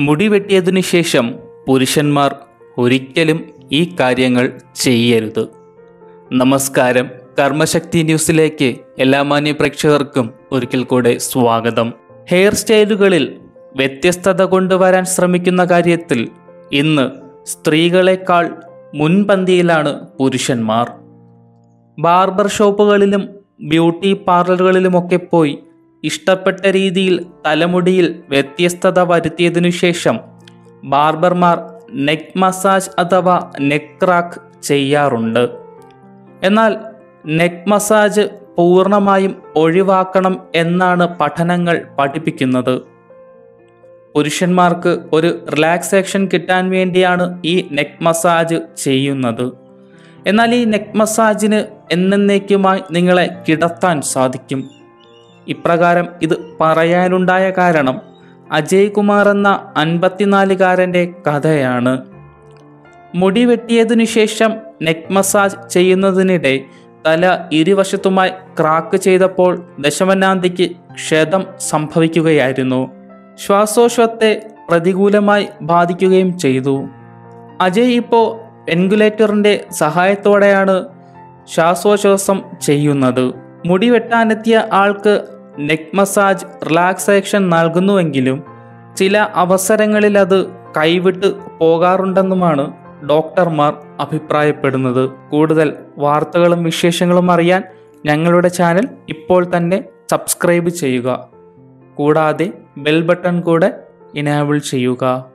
മുടി വെട്ടിയതിനു ശേഷം പുരുഷന്മാർ ഒരിക്കലും ഈ കാര്യങ്ങൾ ചെയ്യരുത്. നമസ്കാരം. കർമ്മശക്തി ന്യൂസിലേക്ക് എല്ലാ മാന്യ പ്രേക്ഷകർക്കും ഒരിക്കൽ കൂടെ സ്വാഗതം. ഹെയർ സ്റ്റൈലുകളിൽ വ്യത്യസ്തത കൊണ്ടുവരാൻ ശ്രമിക്കുന്ന കാര്യത്തിൽ ഇന്ന് സ്ത്രീകളെക്കാൾ മുൻപന്തിയിലാണ് പുരുഷന്മാർ. ബാർബർ ഷോപ്പുകളിലും ബ്യൂട്ടി പാർലറുകളിലുമൊക്കെ പോയി ഇഷ്ടപ്പെട്ട രീതിയിൽ തലമുടിയിൽ വ്യത്യസ്തത വരുത്തിയതിനു ശേഷം ബാർബർമാർ നെക്ക് മസാജ് അഥവാ നെക്ക് ക്രാക്ക് ചെയ്യാറുണ്ട്. എന്നാൽ നെക്ക് മസാജ് പൂർണമായും ഒഴിവാക്കണം എന്നാണ് പഠനങ്ങൾ പഠിപ്പിക്കുന്നത്. പുരുഷന്മാർക്ക് ഒരു റിലാക്സേഷൻ കിട്ടാൻ വേണ്ടിയാണ് ഈ നെക്ക് മസാജ് ചെയ്യുന്നത്. എന്നാൽ ഈ നെക്ക് മസാജിന് എന്നേക്കുമായി നിങ്ങളെ കിടത്താൻ സാധിക്കും. ഇപ്രകാരം ഇത് പറയാനുണ്ടായ കാരണം അജയ് കുമാർ എന്ന അൻപത്തിനാലുകാരന്റെ കഥയാണ്. മുടി വെട്ടിയതിനു ശേഷം നെക്ക് മസാജ് ചെയ്യുന്നതിനിടെ തല ഇരുവശത്തുമായി ക്രാക്ക് ചെയ്തപ്പോൾ ദശമനാന്തിക്ക് ക്ഷതം സംഭവിക്കുകയായിരുന്നു. ശ്വാസോശ്വത്തെ പ്രതികൂലമായി ബാധിക്കുകയും ചെയ്തു. അജയ് ഇപ്പോൾ വെൻകുലേറ്ററിന്റെ സഹായത്തോടെയാണ് ശ്വാസോശ്വാസം ചെയ്യുന്നത്. മുടി വെട്ടാനെത്തിയ ആൾക്ക് നെക്ക് മസാജ് റിലാക്സേഷൻ നൽകുന്നുവെങ്കിലും ചില അവസരങ്ങളിൽ അത് കൈവിട്ട് പോകാറുണ്ടെന്നുമാണ് ഡോക്ടർമാർ അഭിപ്രായപ്പെടുന്നത്. കൂടുതൽ വാർത്തകളും വിശേഷങ്ങളും അറിയാൻ ഞങ്ങളുടെ ചാനൽ ഇപ്പോൾ തന്നെ സബ്സ്ക്രൈബ് ചെയ്യുക. കൂടാതെ ബെൽ ബട്ടൺ കൂടെ ഇനാബിൾ ചെയ്യുക.